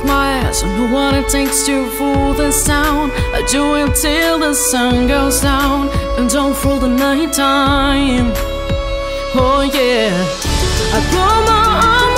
close my eyes, I know what it takes to fool this town. I do it till the sun goes down, and don't fool the night time. Oh yeah, I put my arm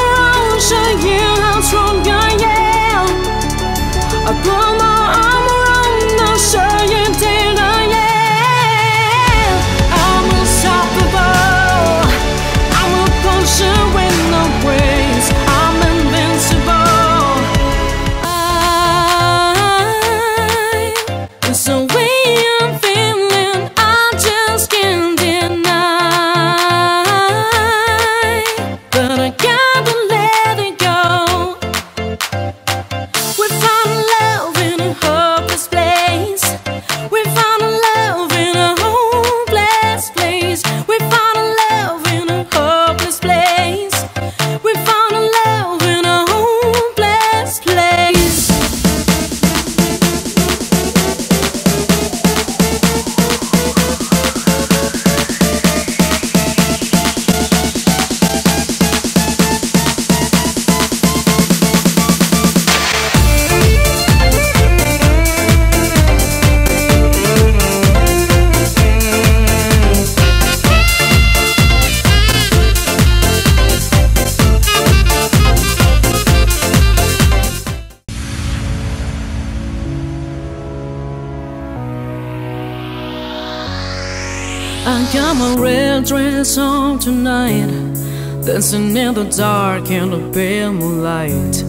I got my red dress on tonight, dancing in the dark in the pale moonlight.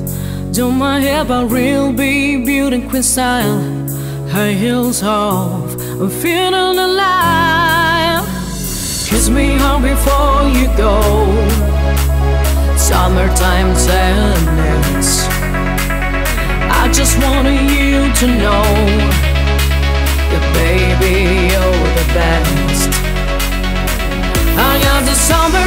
Do my hair by real big beauty queen style, high heels off, I'm feeling alive. Kiss me hard before you go. Summertime sadness. I just wanted you to know that baby you're the best. I got the summertime